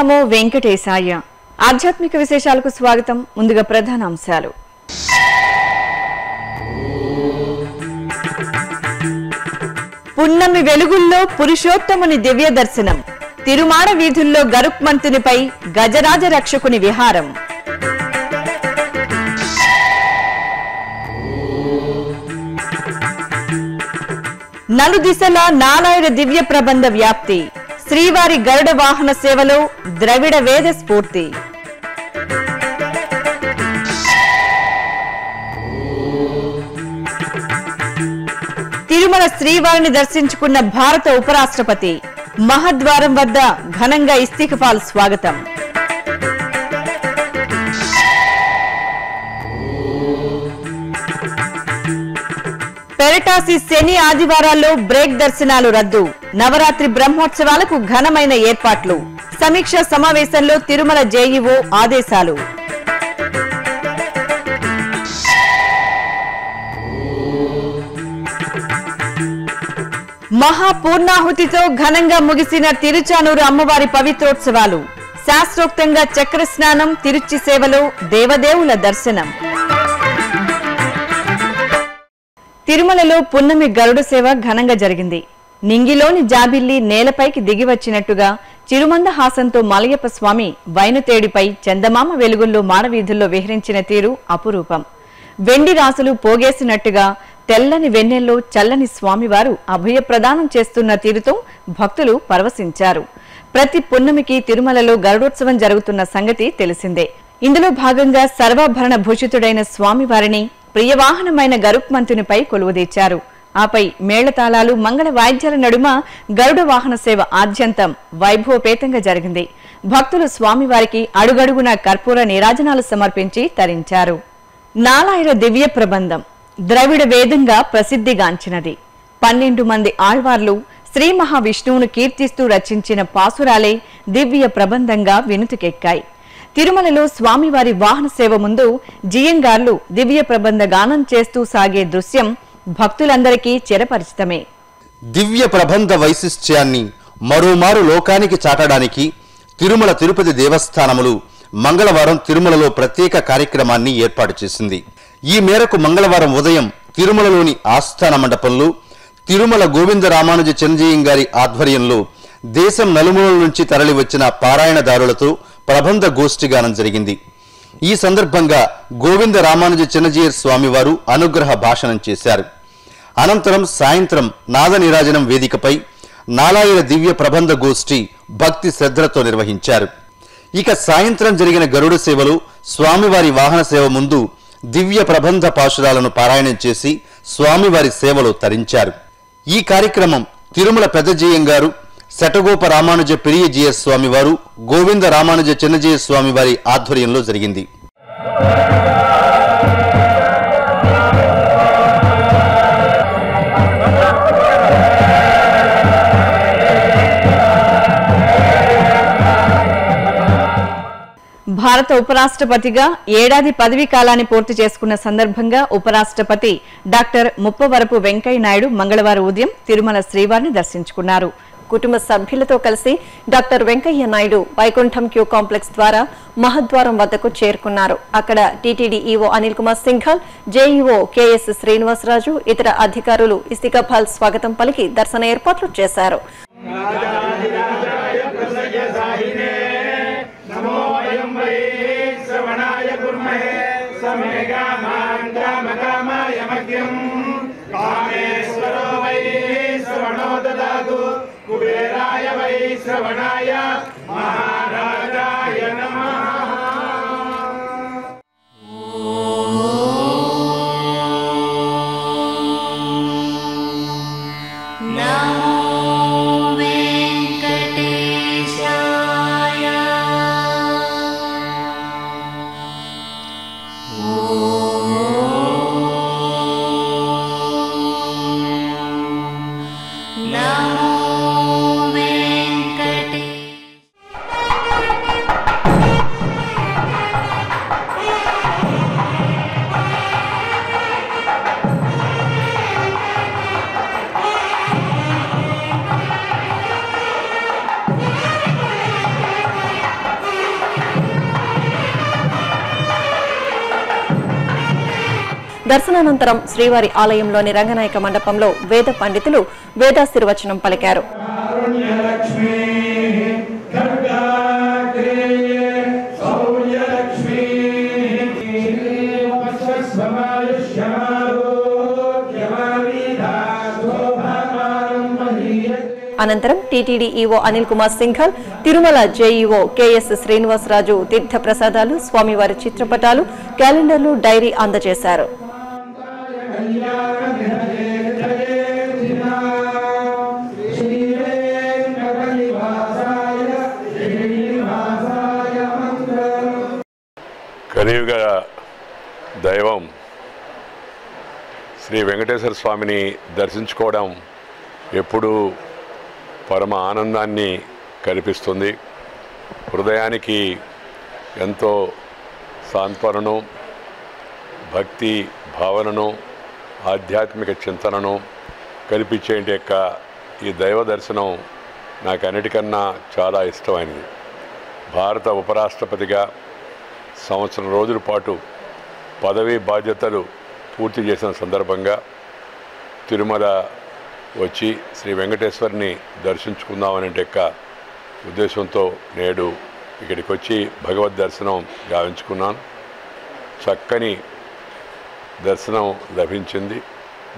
నమో వెంకటేశాయ. ఆధ్యాత్మిక విశేషాలకు స్వాగతం ముందుగా ప్రధాన అంశాలు. పున్నమి వెలుగుల్లో పురుషోత్తముని దివ్య దర్శనం తిరుమాడ వీధుల్లో గరుక్మంతునిపై గజరాజ రక్షకుని విహారం. నలుదిశల నారాయణ దివ్య ప్రబంధ వ్యాప్తి. శ్రీవారి గరుడ వాహన సేవలో ద్రవిడ వేద స్ఫూర్తి. తిరుమల శ్రీవారిని దర్శించుకున్న భారత ఉపరాష్ట్రపతి మహద్వారం వద్ద ఘనంగా ఇస్తికపాల్ స్వాగతం. పెరటాసి శని ఆదివారాల్లో బ్రేక్ దర్శనాలు రద్దు. నవరాత్రి బ్రహ్మోత్సవాలకు ఘనమైన ఏర్పాట్లు. సమీక్ష సమావేశంలో తిరుమల జేఈఓ ఆదేశాలు. మహాపూర్ణాహుతితో ఘనంగా ముగిసిన తిరుచానూరు అమ్మవారి పవిత్రోత్సవాలు. శాస్త్రోక్తంగా చక్ర స్నానం తిరుచి సేవలో దేవదేవుల దర్శనం. తిరుమలలో పున్నమి గరుడ సేవ ఘనంగా జరిగింది. నింగిలోని జాబిల్లి నేలపైకి దిగివచ్చినట్టుగా చిరుమంద హాసంతో మలయప్ప స్వామి వైనుతేడిపై చందమామ వెలుగుల్లో మాడవీధుల్లో విహరించిన తీరు అపురూపం. వెండి రాసులు పోగేసినట్టుగా తెల్లని వెన్నెల్లో చల్లని స్వామివారు అభయ ప్రదానం చేస్తున్న తీరుతో భక్తులు పరవశించారు. ప్రతి పున్నమికి తిరుమలలో గరుడోత్సవం జరుగుతున్న సంగతి తెలిసిందే. ఇందులో భాగంగా సర్వాభరణ భూషితుడైన స్వామివారిని ప్రియవాహనమైన గరుక్మంతునిపై కొలువుదీర్చారు ఆపై మేళతాళాలు మంగళ వాయిద్యాల నడుమ గరుడ వాహన సేవ ఆద్యంతం వైభవపేతంగా జరిగింది. భక్తులు స్వామివారికి అడుగడుగున కర్పూర నీరాజనాలు సమర్పించి తరించారు. నాలాయిర దివ్య ప్రబంధం ద్రవిడ వేదంగా ప్రసిద్ధిగాంచినది. పన్నెండు మంది ఆళ్వార్లు శ్రీ మహావిష్ణువును కీర్తిస్తూ రచించిన పాసురాలే దివ్య ప్రబంధంగా వినుతికెక్కాయి. తిరుమలలో స్వామివారి వాహన సేవ ముందు జియంగార్లు దివ్య ప్రబంధ గానం చేస్తూ సాగే దృశ్యం భక్తులందరికీ చిరపరిచితమే. దివ్య ప్రబంధ వైశిష్ట్యాన్ని మరోమారు లోకానికి చాటడానికి తిరుమల తిరుపతి దేవస్థానములు మంగళవారం తిరుమలలో ప్రత్యేక కార్యక్రమాన్ని ఏర్పాటు చేసింది. ఈ మేరకు మంగళవారం ఉదయం తిరుమలలోని ఆస్థాన మండపంలో తిరుమల గోవింద రామానుజ చిరంజీయం గారి ఆధ్వర్యంలో దేశం నలుమూలల నుంచి తరలివచ్చిన పారాయణదారులతో ప్రబంధ గోష్ఠిగానం జరిగింది. ఈ సందర్భంగా గోవింద రామానుజ చిన్నజీయర్ స్వామివారు అనుగ్రహ భాషణం చేశారు. అనంతరం సాయంత్రం నాద నిరాజనం వేదికపై నాలాయిర దివ్య ప్రబంధ గోష్ఠి భక్తి శ్రద్ధలతో నిర్వహించారు. ఇక సాయంత్రం జరిగిన గరుడ సేవలో స్వామివారి వాహన సేవ ముందు దివ్య ప్రబంధ పాశురాలను పారాయణం చేసి స్వామివారి సేవలో తరించారు. ఈ కార్యక్రమం తిరుమల పెద్దజీయం గారు శటగోప రామానుజ పెరియ జీఎస్ స్వామివారు గోవింద రామానుజ చిన్నజీయ స్వామివారి ఆధ్వర్యంలో జరిగింది. భారత ఉపరాష్ట్రపతిగా ఏడాది పదవీ కాలాన్ని పూర్తి చేసుకున్న సందర్భంగా ఉపరాష్ట్రపతి డాక్టర్ ముప్పవరపు వెంకయ్య నాయుడు మంగళవారం ఉదయం తిరుమల శ్రీవారిని దర్శించుకున్నారు. కుటుంబ సభ్యులతో కలిసి doctor Venkaiah Naidu Vaikuntham queue complex ద్వారా మహద్వారం వద్దకు చేరుకున్నారు. అక్కడ TTD EO Anil Kumar Singhal JEO KS Srinivasaraju ఇతర అధికారులు ఇస్తికాఫాల్ స్వాగతం పలికి దర్శన ఏర్పాట్లు చేశారు. श्रवणाय महाराजाय దర్శనానంతరం శ్రీవారి ఆలయంలోని రంగనాయక మండపంలో వేద పండితులు వేదాశీర్వచనం పలికారు. అనంతరం TTD EO Anil Kumar Singhal Tirumala JEO KS Srinivasaraju తీర్థ ప్రసాదాలు స్వామివారి చిత్రపటాలు క్యాలెండర్లు డైరీ అందజేశారు. కలియుగ దైవం శ్రీ వెంకటేశ్వర స్వామిని దర్శించుకోవడం ఎప్పుడూ పరమ ఆనందాన్ని కల్పిస్తుంది. హృదయానికి ఎంతో సాంత్వనను భక్తి భావనను ఆధ్యాత్మిక చింతనను కల్పించేటి యొక్క ఈ దైవ దర్శనం నాకు అన్నిటికన్నా చాలా ఇష్టమైనది. భారత ఉపరాష్ట్రపతిగా సంవత్సరం రోజుల పాటు పదవీ బాధ్యతలు పూర్తి చేసిన సందర్భంగా తిరుమల వచ్చి శ్రీ వెంకటేశ్వరిని దర్శించుకుందామనే యొక్క ఉద్దేశంతో నేడు ఇక్కడికి వచ్చి భగవద్ దర్శనం గావించుకున్నాను. చక్కని దర్శనం లభించింది.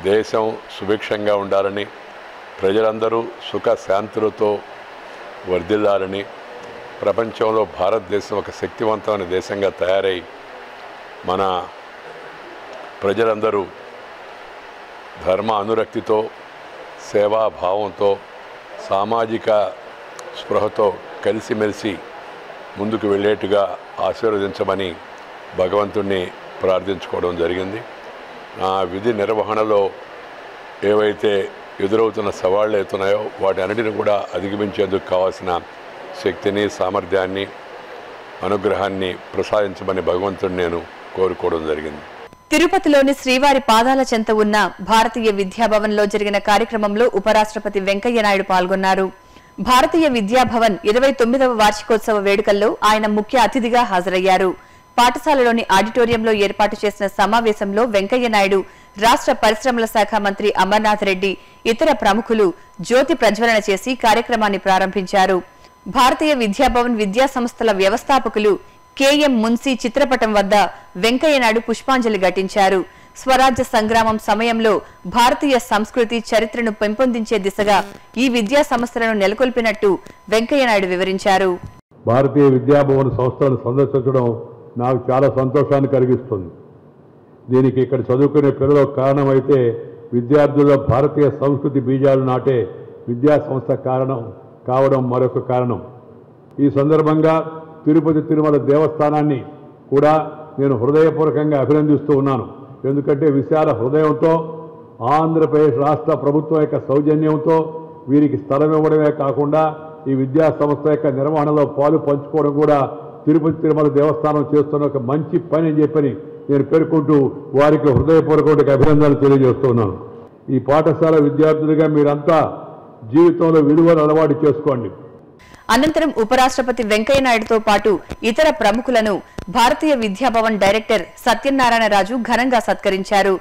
దేశం సుభిక్షంగా ఉండాలని ప్రజలందరూ సుఖ శాంతులతో వర్ధిల్లాలని ప్రపంచంలో భారతదేశం ఒక శక్తివంతమైన దేశంగా తయారై మన ప్రజలందరూ ధర్మ అనురక్తితో సేవాభావంతో సామాజిక స్పృహతో కలిసిమెలిసి ముందుకు వెళ్ళేట్టుగా ఆశీర్వదించమని భగవంతుణ్ణి ప్రార్థించుకోవడం జరిగింది. నా విధి నిర్వహణలో ఏవైతే ఎదురవుతున్న సవాళ్ళు అవుతున్నాయో వాటి అన్నిటిని కూడా అధిగమించేందుకు కావాల్సిన శక్తిని సామర్థ్యాన్ని అనుగ్రహాన్ని ప్రసాదించమని భగవంతుడు నేను కోరుకోవడం జరిగింది. తిరుపతిలోని శ్రీవారి పాదాల చెంత ఉన్న భారతీయ విద్యాభవన్లో జరిగిన కార్యక్రమంలో ఉపరాష్ట్రపతి వెంకయ్య నాయుడు పాల్గొన్నారు. భారతీయ విద్యాభవన్ ఇరవై తొమ్మిదవ వార్షికోత్సవ వేడుకల్లో ఆయన ముఖ్య అతిథిగా హాజరయ్యారు. పాఠశాలలోని ఆడిటోరియంలో ఏర్పాటు చేసిన సమావేశంలో వెంకయ్య నాయుడు రాష్ట్ర పరిశ్రమల శాఖ మంత్రి అమర్నాథ్ రెడ్డి ఇతర ప్రముఖులు జ్యోతి ప్రజ్వలన చేసి కార్యక్రమాన్ని ప్రారంభించారు. భారతీయ విద్యాభవన్ విద్యా సంస్థల వ్యవస్థాపకులు కెఎం మున్సీ చిత్రపటం వద్ద వెంకయ్య నాయుడు పుష్పాంజలి ఘటించారు. స్వరాజ్య సంగ్రామం సమయంలో భారతీయ సంస్కృతి చరిత్రను పెంపొందించే దిశగా ఈ విద్యా సంస్థలను నెలకొల్పినట్టు వెంకయ్యనాయుడు వివరించారు. భారతీయ విద్యాభవన్ సంస్థలను సందర్శించడం నాకు చాలా సంతోషాన్ని కలిగిస్తుంది. దీనికి ఇక్కడ చదువుకునే పిల్లలు కారణమైతే విద్యార్థుల్లో భారతీయ సంస్కృతి బీజాలు నాటే విద్యా సంస్థ కారణం కావడం మరొక కారణం. ఈ సందర్భంగా తిరుపతి తిరుమల దేవస్థానాన్ని కూడా నేను హృదయపూర్వకంగా అభినందిస్తూ ఉన్నాను. ఎందుకంటే విశాల హృదయంతో ఆంధ్రప్రదేశ్ రాష్ట్ర ప్రభుత్వం యొక్క సౌజన్యంతో వీరికి స్థలం ఇవ్వడమే కాకుండా ఈ విద్యా సంస్థ యొక్క నిర్వహణలో పాలు పంచుకోవడం కూడా తిరుపతి తిరుమల దేవస్థానం చేస్తున్న ఒక మంచి పని అని చెప్పని నేను పేర్కొంటూ వారికి హృదయపూర్వక అభినందనలు తెలియజేస్తున్నాను ఈ పాఠశాల విద్యార్థులుగా మీరంతా జీవితంలో విలువలు అలవాటు చేసుకోండి. అనంతరం ఉపరాష్ట్రపతి వెంకయ్య నాయుడుతో పాటు ఇతర ప్రముఖులను భారతీయ విద్యాభవన్ డైరెక్టర్ సత్యనారాయణ రాజు ఘనంగా సత్కరించారు.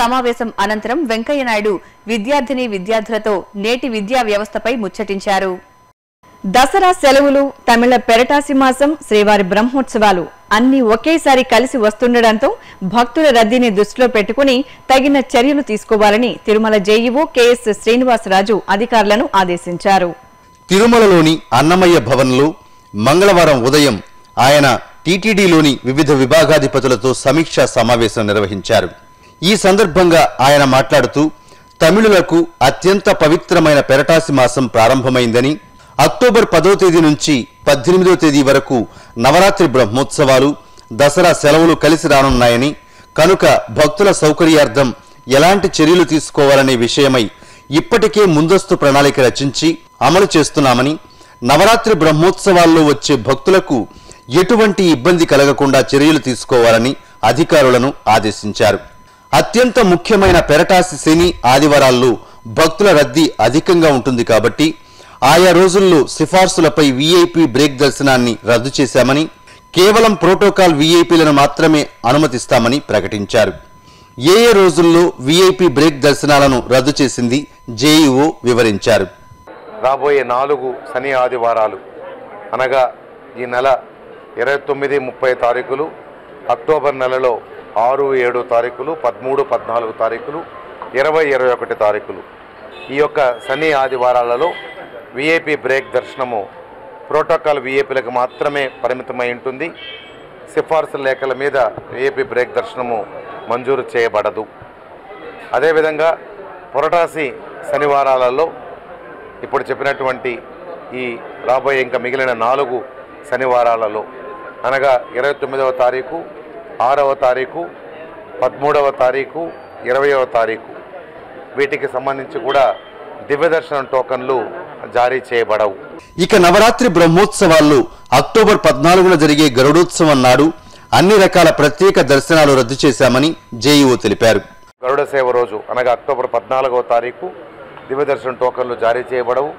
సమావేశం అనంతరం వెంకయ్యనాయుడు విద్యార్థిని విద్యార్థులతో నేటి విద్యా వ్యవస్థపై ముచ్చటించారు. దసరా సెలవులు తమిళ పెరటాసి మాసం శ్రీవారి బ్రహ్మోత్సవాలు అన్ని ఒకేసారి కలిసి వస్తుండటంతో భక్తుల రద్దీని దృష్టిలో పెట్టుకుని తగిన చర్యలు తీసుకోవాలని తిరుమల జేఈఓ కెఎస్ శ్రీనివాసరాజు అధికారులను ఆదేశించారు. తిరుమలలోని అన్నమయ్య భవన్లో మంగళవారం ఉదయం ఆయన టీటీడీలోని వివిధ విభాగాధిపతులతో సమీక్షా సమావేశం నిర్వహించారు. ఈ సందర్భంగా ఆయన మాట్లాడుతూ తమిళులకు అత్యంత పవిత్రమైన పెరటాసి మాసం ప్రారంభమైందని అక్టోబర్ పదో తేదీ నుంచి పద్దెనిమిదో తేదీ వరకు నవరాత్రి బ్రహ్మోత్సవాలు దసరా సెలవులు కలిసి రానున్నాయని కనుక భక్తుల సౌకర్యార్థం ఎలాంటి చర్యలు తీసుకోవాలనే విషయమై ఇప్పటికే ముందస్తు ప్రణాళిక రచించి అమలు చేస్తున్నామని నవరాత్రి బ్రహ్మోత్సవాల్లో వచ్చే భక్తులకు ఎటువంటి ఇబ్బంది కలగకుండా చర్యలు తీసుకోవాలని అధికారులను ఆదేశించారు. అత్యంత ముఖ్యమైన పెరటాసి శని ఆదివారాల్లో భక్తుల రద్దీ అధికంగా ఉంటుంది కాబట్టి ఆయా రోజుల్లో సిఫార్సులపై వీఐపీ బ్రేక్ దర్శనాన్ని రద్దు చేశామని కేవలం ప్రోటోకాల్ వీఐపీలను మాత్రమే అనుమతిస్తామని ప్రకటించారు. ఏ ఏ రోజుల్లో వీఐపీ బ్రేక్ దర్శనాలను రద్దు చేసింది జేఈఓ వివరించారు. రాబోయే నాలుగు శని ఆదివారాలు అనగా ఈ నెల ఇరవై తొమ్మిది ముప్పై తారీఖులు అక్టోబర్ నెలలో ఆరు ఏడు తారీఖులు పదమూడు పద్నాలుగు తారీఖులు ఇరవై ఇరవై ఒకటి తారీఖులు. ఈ యొక్క శని ఆదివారాలలో విఐపి బ్రేక్ దర్శనము ప్రోటోకాల్ విఐపీలకు మాత్రమే పరిమితమై ఉంటుంది. సిఫార్సు లేఖల మీద విఐపి బ్రేక్ దర్శనము మంజూరు చేయబడదు. అదేవిధంగా పొరటాసి శనివారాలలో ఇప్పుడు చెప్పినటువంటి ఈ రాబోయే ఇంకా మిగిలిన నాలుగు శనివారాలలో అనగా ఇరవై తొమ్మిదవ తారీఖు ఆరవ తారీఖు పదమూడవ తారీఖు ఇరవయవ తారీఖు. వీటికి సంబంధించి కూడా దివ్యదర్శనం టోకన్లు జారీ చేయబడవు. ఇక నవరాత్రి బ్రహ్మోత్సవాల్లో అక్టోబర్ పద్నాలుగున జరిగే గరుడోత్సవం నాడు అన్ని రకాల ప్రత్యేక దర్శనాలు రద్దు చేశామని జేఈఓ తెలిపారు. గరుడ సేవ రోజు అనగా అక్టోబర్ పద్నాలుగవ తారీఖు దివ్యదర్శనం టోకన్లు జారీ చేయబడవు.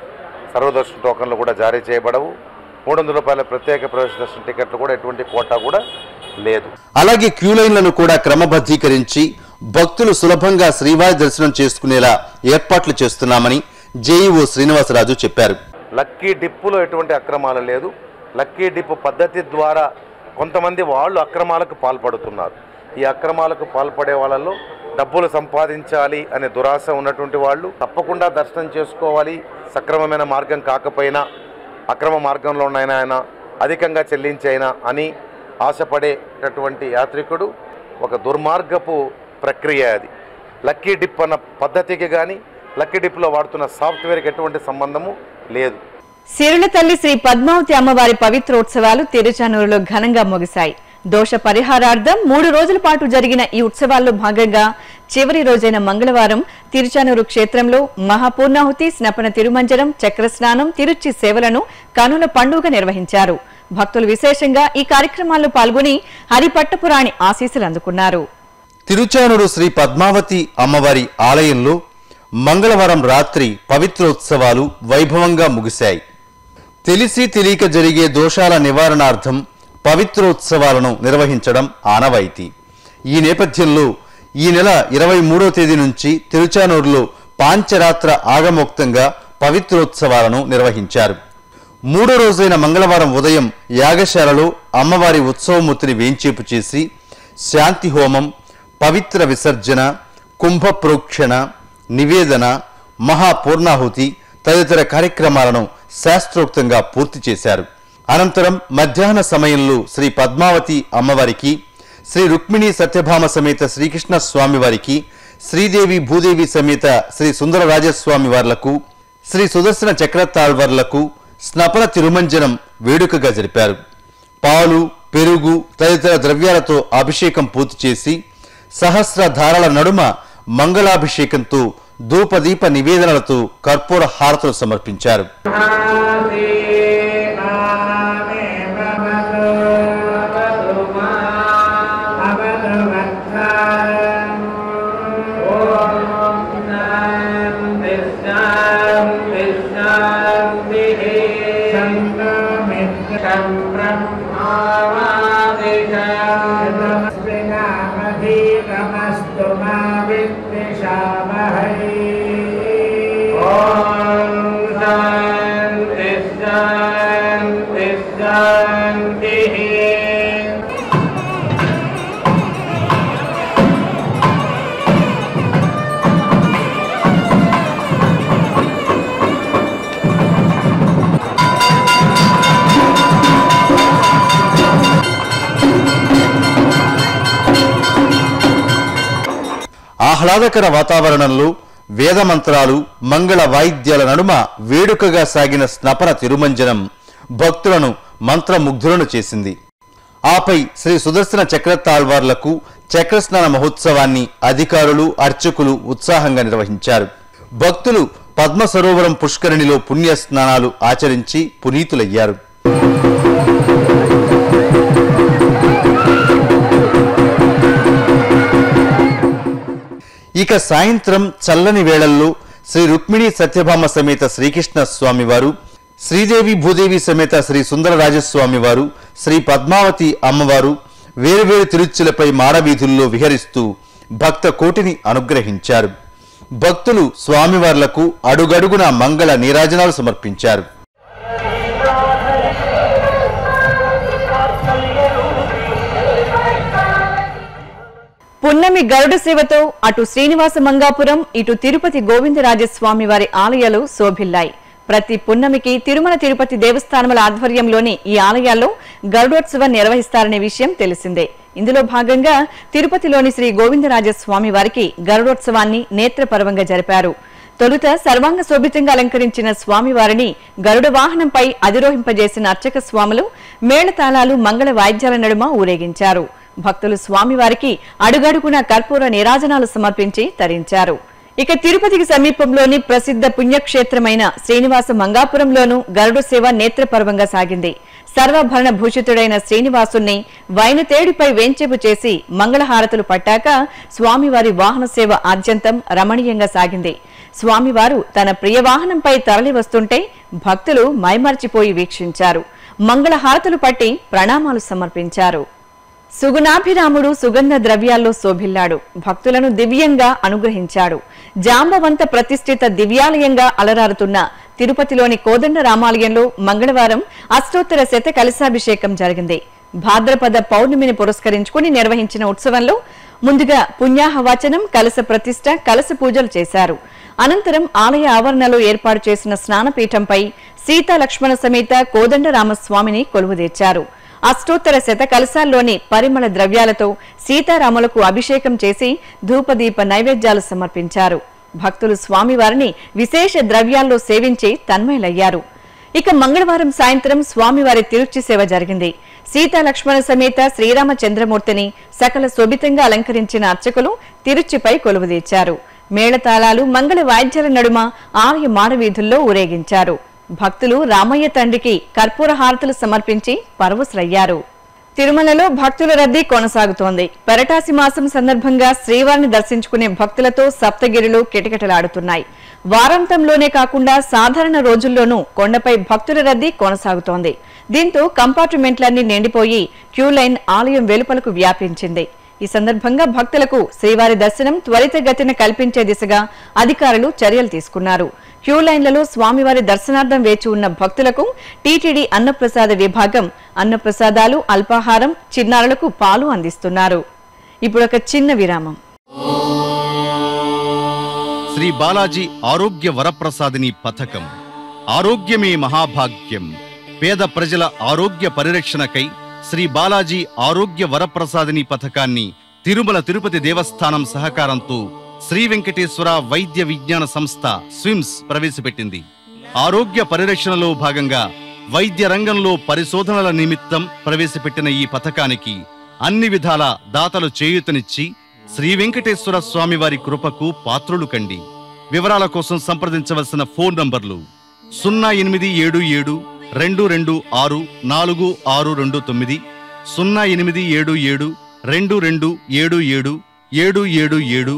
సర్వదర్శన టోకన్లు కూడా జారీ చేయబడవు. మూడు వందల రూపాయల ప్రత్యేక ప్రవేశ దర్శన టికెట్లు కూడా ఎటువంటి కోటా కూడా లేదు. అలాగే క్యూ లైన్లను కూడా క్రమబద్ధీకరించి భక్తులు సులభంగా శ్రీవారి దర్శనం చేసుకునేలా ఏర్పాట్లు చేస్తున్నామని జేఈఓ శ్రీనివాసరాజు చెప్పారు. లక్కీ డిప్పులో ఎటువంటి అక్రమాలు లేదు. లక్కీ డిప్ పద్ధతి ద్వారా కొంతమంది వాళ్ళు అక్రమాలకు పాల్పడుతున్నారు. ఈ అక్రమాలకు పాల్పడే వాళ్ళలో డబ్బులు సంపాదించాలి అనే దురాశ ఉన్నటువంటి వాళ్ళు తప్పకుండా దర్శనం చేసుకోవాలి. సక్రమమైన మార్గం కాకపోయినా అక్రమ మార్గంలో ఉన్నాయన అధికంగా చెల్లించైనా అని ఆశపడేటటువంటి యాత్రికుడు ఒక దుర్మార్గపు ప్రక్రియ అది. లక్కీ డిప్ అన్న పద్ధతికి కానీ లక్కీ డిప్లో వాడుతున్న సాఫ్ట్వేర్కి ఎటువంటి సంబంధము లేదు. సిరుల తల్లి శ్రీ పద్మావతి అమ్మవారి పవిత్రోత్సవాలు తిరుచానూరులో ఘనంగా ముగిశాయి. దోష పరిహారార్థం మూడు రోజుల పాటు జరిగిన ఈ ఉత్సవాల్లో భాగంగా చివరి రోజైన మంగళవారం తిరుచానూరు క్షేత్రంలో మహాపూర్ణాహుతి స్నపన తిరుమంజనం చక్రస్నానం తిరుచి సేవలను కనుల పండుగ నిర్వహించారు. భక్తులు విశేషంగా ఈ కార్యక్రమాల్లో పాల్గొని హరిపట్టపురాణి ఆశీస్సులు అందుకున్నారు. తిరుచానూరు శ్రీ పద్మావతి అమ్మవారి ఆలయంలో మంగళవారం రాత్రి పవిత్రోత్సవాలు వైభవంగా ముగిశాయి. తెలిసి తెలియక జరిగే దోషాల నివారణార్థం పవిత్రోత్సవాలను నిర్వహించడం ఆనవాయితీ. ఈ నేపథ్యంలో ఈ నెల ఇరవై మూడో తేదీ నుంచి తిరుచానూరులో పాంచరాత్ర ఆగమోక్తంగా పవిత్రోత్సవాలను నిర్వహించారు. మూడో రోజైన మంగళవారం ఉదయం యాగశాలలో అమ్మవారి ఉత్సవమూర్తిని వేంచేపు చేసి శాంతి హోమం పవిత్ర విసర్జన కుంభ ప్రోక్షణ నివేదన మహాపూర్ణాహుతి తదితర కార్యక్రమాలను శాస్త్రోక్తంగా పూర్తి చేశారు. అనంతరం మధ్యాహ్న సమయంలో శ్రీ పద్మావతి అమ్మవారికి శ్రీ రుక్మిణి సత్యభామ సమేత శ్రీకృష్ణ స్వామివారికి శ్రీదేవి భూదేవి సమేత శ్రీ సుందరరాజస్వామి వార్లకు శ్రీ సుదర్శన చక్రతాళ్వర్లకు స్నపన తిరుమంజనం వేడుకగా జరిపారు. పాలు పెరుగు తదితర ద్రవ్యాలతో అభిషేకం పూర్తి చేసి సహస్ర ధారల నడుమ మంగళాభిషేకంతో ధూపదీప నివేదనలతో కర్పూర హారతులు సమర్పించారు. ఆహ్లాదకర వాతావరణంలో వేదమంత్రాలు మంగళ వాయిద్యాల నడుమ వేడుకగా సాగిన స్నపన తిరుమంజనం భక్తులను మంత్రముగ్ధులను చేసింది. ఆపై శ్రీ సుదర్శన చక్రతాళ్వార్లకు చక్రస్నాన మహోత్సవాన్ని అధికారులు అర్చకులు ఉత్సాహంగా నిర్వహించారు. భక్తులు పద్మ సరోవరం పుష్కరిణిలో పుణ్య స్నానాలు ఆచరించి పునీతులయ్యారు. ఇక సాయంత్రం చల్లని వేళల్లో శ్రీ రుక్మిణి సత్యభామ సమేత శ్రీకృష్ణ స్వామివారు శ్రీదేవి భూదేవి సమేత శ్రీ సుందరరాజస్వామి వారు శ్రీ పద్మావతి అమ్మవారు వేరువేరు తిరుచులపై మారవీధుల్లో విహరిస్తూ భక్త కోటిని అనుగ్రహించారు. భక్తులు స్వామివార్లకు అడుగడుగున మంగళ నీరాజనాలు సమర్పించారు. పున్నమి గరుడ సేవతో అటు శ్రీనివాస మంగాపురం ఇటు తిరుపతి గోవిందరాజస్వామి వారి ఆలయాలు శోభిల్లాయి. ప్రతి పున్నమికి తిరుమల తిరుపతి దేవస్థానముల ఆధ్వర్యంలోని ఈ ఆలయాల్లో గరుడోత్సవం నిర్వహిస్తారనే విషయం తెలిసిందే. ఇందులో భాగంగా తిరుపతిలోని శ్రీ గోవిందరాజస్వామి వారికి గరుడోత్సవాన్ని నేత్రపర్వంగా జరిపారు. తొలుత సర్వాంగ శోభితంగా అలంకరించిన స్వామివారిని గరుడ వాహనంపై అధిరోహింపజేసిన అర్చక స్వాములు మేళతాళాలు మంగళ వాయిద్యాల నడుమ ఊరేగించారు. భక్తులు స్వామివారికి అడుగడుగున కర్పూర నీరాజనాలు సమర్పించి తరించారు. ఇక తిరుపతికి సమీపంలోని ప్రసిద్ధ పుణ్యక్షేత్రమైన శ్రీనివాస మంగాపురంలోనూ గరుడ సేవ నేత్రపర్వంగా సాగింది. సర్వభరణ భూషితుడైన శ్రీనివాసుని వైనతేడిపై వేంచేపు చేసి మంగళహారతులు పట్టాక స్వామివారి వాహన సేవ ఆద్యంతం రమణీయంగా సాగింది. స్వామివారు తన ప్రియ వాహనంపై తరలి వస్తుంటే భక్తులు మైమర్చిపోయి వీక్షించారు. మంగళహారతులు పట్టి ప్రణామాలు సమర్పించారు. సుగుణాభిరాముడు సుగంధ ద్రవ్యాల్లో శోభిల్లాడు. భక్తులను దివ్యంగా అనుగ్రహించాడు. జాంబవంత ప్రతిష్ఠిత దివ్యాలయంగా అలరారుతున్న తిరుపతిలోని కోదండ రామాలయంలో మంగళవారం అష్టోత్తర శత కలశాభిషేకం జరిగింది. భాద్రపద పౌర్ణమిని పురస్కరించుకుని నిర్వహించిన ఉత్సవంలో ముందుగా పుణ్యాహవాచనం కలశ ప్రతిష్ట కలశ పూజలు చేశారు. అనంతరం ఆలయ ఆవరణలో ఏర్పాటు చేసిన స్నానపీఠంపై సీతా లక్ష్మణ సమేత కోదండ రామస్వామిని కొలువుదీర్చారు. అష్టోత్తర శతకలశాల్లోని పరిమళ ద్రవ్యాలతో సీతారాములకు అభిషేకం చేసి ధూపదీప నైవేద్యాలు సమర్పించారు. భక్తులు స్వామివారిని విశేష ద్రవ్యాల్లో సేవించి తన్మయులయ్యారు. ఇక మంగళవారం సాయంత్రం స్వామివారి తిరుచి సేవ జరిగింది. సీతా లక్ష్మణ సమేత శ్రీరామచంద్రమూర్తిని సకల శోభితంగా అలంకరించిన అర్చకులు తిరుచిపై కొలువుదీర్చారు. మేళతాళాలు మంగళ వాయిద్యాల నడుమ ఆలయ మాడవీధుల్లో ఊరేగించారు. భక్తులు రామయ్య తండ్రికి కర్పూర హారతులు సమర్పించి పరవశులయ్యారు. తిరుమలలో భక్తుల రద్దీ కొనసాగుతోంది. పెరటాసి మాసం సందర్భంగా శ్రీవారిని దర్శించుకునే భక్తులతో సప్తగిరులు కిటకిటలాడుతున్నాయి. వారాంతంలోనే కాకుండా సాధారణ రోజుల్లోనూ కొండపై భక్తుల రద్దీ కొనసాగుతోంది. దీంతో కంపార్ట్మెంట్లన్నీ నిండిపోయి క్యూ లైన్ ఆలయం వెలుపలకు వ్యాపించింది. ఈ సందర్భంగా భక్తులకు శ్రీవారి దర్శనం త్వరితగతిన కల్పించే దిశగా అధికారులు చర్యలు తీసుకున్నారు. క్యూ లైన్లలో స్వామివారి దర్శనార్థం వేచి ఉన్న భక్తులకు టీటీడీ అన్నప్రసాద విభాగం అన్నప్రసాదాలు అల్పాహారం చిన్నారులకు పాలు అందిస్తున్నారు. ఇప్పుడు ఒక చిన్న విరామం. శ్రీ బాలాజీ ఆరోగ్య వరప్రసాదిని పథకం. ఆరోగ్యమే మహాభాగ్యం. పేద ప్రజల ఆరోగ్య పరిరక్షణకై శ్రీ బాలాజీ ఆరోగ్య వరప్రసాదిని పథకాన్ని తిరుమల తిరుపతి దేవస్థానం సహకారంతో శ్రీ వెంకటేశ్వర వైద్య విజ్ఞాన సంస్థ స్విమ్స్ ప్రవేశపెట్టింది. ఆరోగ్య పరిరక్షణలో భాగంగా వైద్య రంగంలో పరిశోధనల నిమిత్తం ప్రవేశపెట్టిన ఈ పథకానికి అన్ని విధాల దాతలు చేయూతనిచ్చి శ్రీ వెంకటేశ్వర స్వామివారి కృపకు పాత్రులు కండి. వివరాల కోసం సంప్రదించవలసిన ఫోన్ నంబర్లు సున్నా ఎనిమిది ఏడు ఏడు రెండు రెండు ఆరు నాలుగు ఆరు రెండు తొమ్మిది సున్నా ఎనిమిది ఏడు ఏడు రెండు రెండు ఏడు ఏడు ఏడు ఏడు ఏడు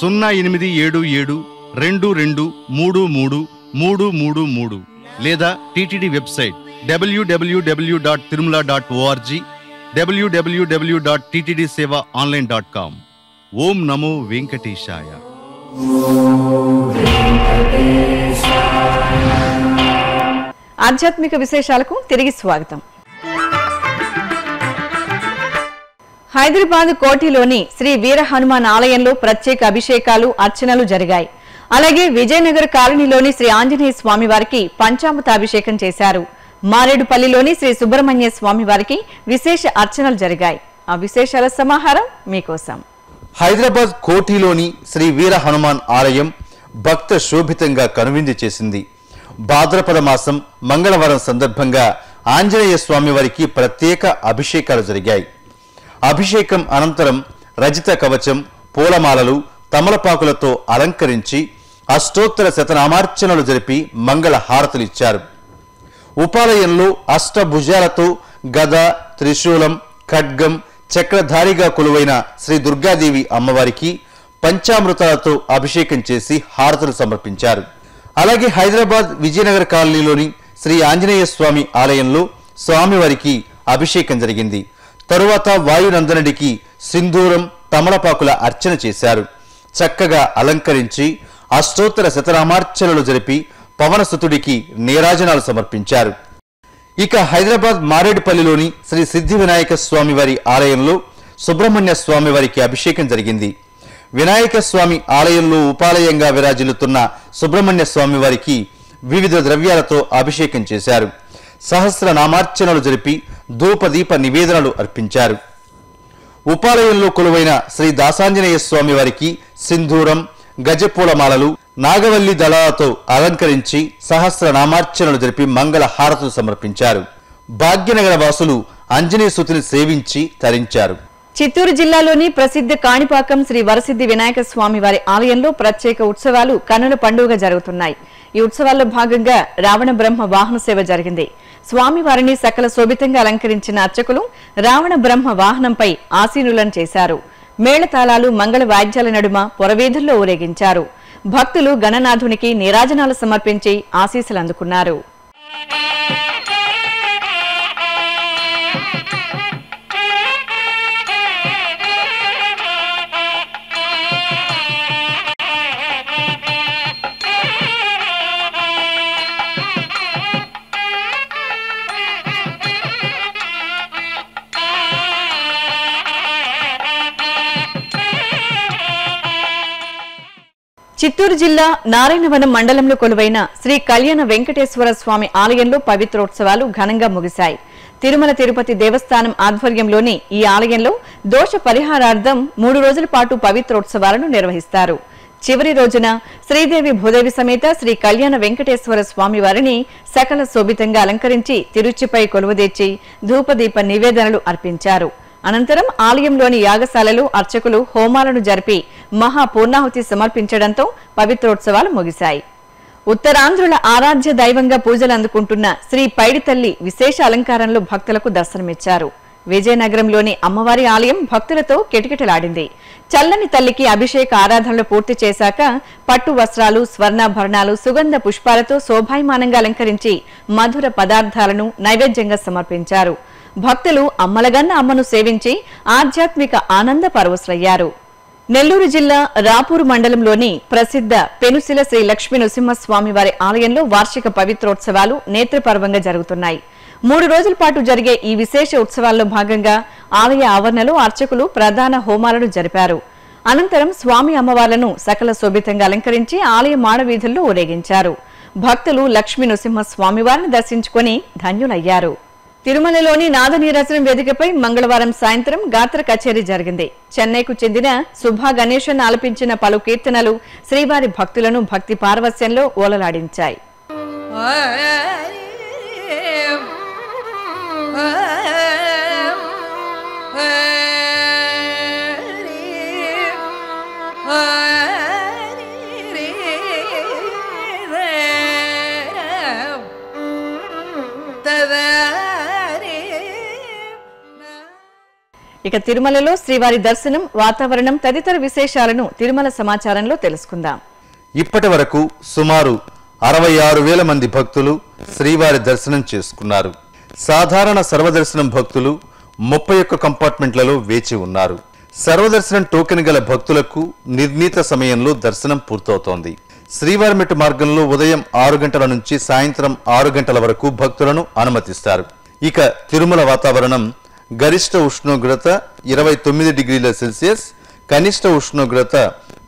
సున్నా ఎనిమిది ఏడు ఏడు రెండు రెండు మూడు మూడు మూడు మూడు మూడు లేదా TTD website W W W dot Tirumala dot O R G W W W dot TTD సేవ ఆన్లైన్ డాట్ కామ్. ఓం నమో వెంకటేశాయ. ఆధ్యాత్మిక విశేషాలకు తిరిగి స్వాగతం. హైదరాబాద్ కోటిలోని శ్రీ వీర హనుమాన్ ఆలయంలో ప్రత్యేక అభిషేకాలు అర్చనలు జరిగాయి. అలాగే విజయనగర్ కాలనీలోని శ్రీ ఆంజనేయ స్వామి వారికి పంచామృత అభిషేకం చేశారు. మారేడుపల్లిలోని శ్రీ సుబ్రహ్మణ్య స్వామి వారికి విశేష అర్చనలు జరిగాయి. ఆ విశేషాల సమాహారం మీకోసం. హైదరాబాద్ కోటిలోని శ్రీ వీర హనుమాన్ ఆలయం భక్త శోభితంగా కనువిందు చేసింది. భాద్రపద మాసం మంగళవారం సందర్భంగా ఆంజనేయ స్వామి వారికి ప్రత్యేక అభిషేకాలు జరిగాయి. అభిషేకం అనంతరం రజిత కవచం పూలమాలలు తమలపాకులతో అలంకరించి అష్టోత్తర శతనామార్చనలు జరిపి మంగళ హారతులిచ్చారు ఉపాలయంలో అష్టభుజాలతో గద త్రిశూలం ఖడ్గం చక్రధారిగా కొలువైన శ్రీ దుర్గాదేవి అమ్మవారికి పంచామృతాలతో అభిషేకం చేసి హారతులు సమర్పించారు. అలాగే హైదరాబాద్ విజయనగర కాలనీలోని శ్రీ ఆంజనేయ స్వామి ఆలయంలో స్వామివారికి అభిషేకం జరిగింది. తరువాత వాయునందనుడికి సింధూరం తమలపాకుల అర్చన చేశారు. చక్కగా అలంకరించి అష్టోత్తర శతరామార్చనలు జరిపి పవనసుతుడికి నీరాజనాలు సమర్పించారు. ఇక హైదరాబాద్ మారేడుపల్లిలోని శ్రీ సిద్ధి వినాయక స్వామివారి ఆలయంలో సుబ్రహ్మణ్య స్వామివారికి అభిషేకం జరిగింది. వినాయక స్వామి ఆలయంలో ఉపాలయంగా విరాజిల్లుతున్న సుబ్రహ్మణ్య స్వామివారికి వివిధ ద్రవ్యాలతో అభిషేకం చేశారు. సహస్ర నామార్చనలు జరిపి ధూపదీప నివేదనలు అర్పించారు. ఉపాలయంలో కొలువైన శ్రీ దాసాంజనేయ స్వామి వారికి సింధూరం గజపూలమాలలు నాగవల్లి దళాలతో అలంకరించి సహస్ర నామార్చనలు జరిపి మంగళ హారతులు సమర్పించారు. భాగ్యనగర వాసులు ఆంజనేయ సుతిని సేవించి తరించారు. చిత్తూరు జిల్లాలోని ప్రసిద్ధ కాణిపాకం శ్రీ వరసిద్ధి వినాయక స్వామి వారి ఆలయంలో ప్రత్యేక ఉత్సవాలు కన్నుల పండుగ జరుగుతున్నాయి. ఈ ఉత్సవాల్లో భాగంగా రావణ బ్రహ్మ వాహన సేవ జరిగింది. స్వామివారిని సకల శోభితంగా అలంకరించిన అర్చకులు రావణ బ్రహ్మ వాహనంపై ఆసీనులను చేశారు. మేళతాళాలు మంగళ వాద్యాల నడుమ పొరవీధుల్లో ఊరేగించారు. భక్తులు గణనాథునికి నీరాజనాలు సమర్పించి ఆశీస్సులు అందుకున్నారు. చిత్తూరు జిల్లా నారాయణవనం మండలంలో కొలువైన శ్రీ కళ్యాణ వెంకటేశ్వర స్వామి ఆలయంలో పవిత్రోత్సవాలు ఘనంగా ముగిశాయి. తిరుమల తిరుపతి దేవస్థానం ఆధ్వర్యంలోని ఈ ఆలయంలో దోష పరిహారార్థం మూడు రోజుల పాటు పవిత్రోత్సవాలను నిర్వహిస్తారు. చివరి రోజున శ్రీదేవి భూదేవి సమేత శ్రీ కళ్యాణ వెంకటేశ్వర స్వామి వారిని సకల శోభితంగా అలంకరించి తిరుచిపై కొలువుదీర్చి ధూపదీప నివేదనలు అర్పించారు. అనంతరం ఆలయంలోని యాగశాలలు అర్చకులు హోమాలను జరిపి మహా పూర్ణాహుతి సమర్పించడంతో పవిత్రోత్సవాలు ముగిశాయి. ఉత్తరాంధ్రుల ఆరాధ్య దైవంగా పూజలు అందుకుంటున్న శ్రీ పైడితల్లి విశేష అలంకారంలో భక్తులకు దర్శనమిచ్చారు. విజయనగరంలోని అమ్మవారి ఆలయం భక్తులతో కిటకిటలాడింది. చల్లని తల్లికి అభిషేక ఆరాధనలు పూర్తి చేశాక పట్టు వస్త్రాలు స్వర్ణాభరణాలు సుగంధ పుష్పాలతో శోభాయమానంగా అలంకరించి మధుర పదార్థాలను నైవేద్యంగా సమర్పించారు. భక్తులు అమ్మలగన్న అమ్మను సేవించి ఆధ్యాత్మిక ఆనంద పరవశులయ్యారు. నెల్లూరు జిల్లా రాపూరు మండలంలోని ప్రసిద్ధ పెనుసిల శ్రీ లక్ష్మీ నృసింహస్వామి వారి ఆలయంలో వార్షిక పవిత్రోత్సవాలు నేత్రపర్వంగా జరుగుతున్నాయి. మూడు రోజుల పాటు జరిగే ఈ విశేష ఉత్సవాల్లో భాగంగా ఆలయ ఆవరణలో అర్చకులు ప్రధాన హోమాలను జరిపారు. అనంతరం స్వామి అమ్మవార్లను సకల శోభితంగా అలంకరించి ఆలయ మాడవీధుల్లో ఊరేగించారు. భక్తులు లక్ష్మీ నృసింహ స్వామివారిని ధన్యులయ్యారు. తిరుమలలోని నాదనీరాసనం వేదికపై మంగళవారం సాయంత్రం గాత్ర కచేరీ జరిగింది. చెన్నైకు చెందిన సుభా గణేశన్ ఆలపించిన పలు కీర్తనలు శ్రీవారి భక్తులను భక్తి పార్వస్యంలో ఓలలాడించాయి. ఇక తిరుమలలో శ్రీవారి దర్శనం వాతావరణం తదితర విశేషాలను తిరుమల సమాచారంలో తెలుసుకుందాం. ఇప్పటి వరకు సుమారు అరవై ఆరు వేల మంది భక్తులు శ్రీవారి దర్శనం చేసుకున్నారు. సాధారణ సర్వదర్శనం భక్తులు ముప్పై ఒక్క కంపార్ట్మెంట్లలో వేచి ఉన్నారు. సర్వదర్శనం టోకెన్ గల భక్తులకు నిర్ణీత సమయంలో దర్శనం పూర్తవుతోంది. శ్రీవారిమెట్టు మార్గంలో ఉదయం ఆరు గంటల నుంచి సాయంత్రం ఆరు గంటల వరకు భక్తులను అనుమతిస్తారు. ఇక తిరుమల వాతావరణం గరిష్ట ఉష్ణోగ్రత ఇరవై తొమ్మిది డిగ్రీల సెల్సియస్ కనిష్ట ఉష్ణోగ్రత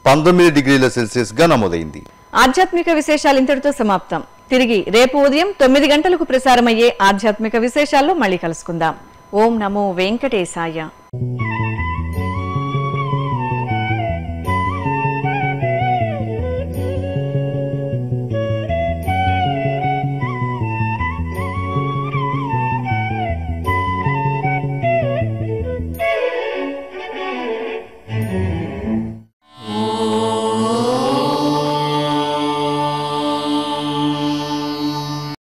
పంతొమ్మిది డిగ్రీల సెల్సియస్గా నమోదైంది. ఆధ్యాత్మిక విశేషాలు ఇంతటితో సమాప్తం. తిరిగి రేపు ఉదయం తొమ్మిది గంటలకు ప్రసారమయ్యే ఆధ్యాత్మిక విశేషాల్లో మళ్ళీ కలుసుకుందాం. ఓం నమో వెంకటేశాయ.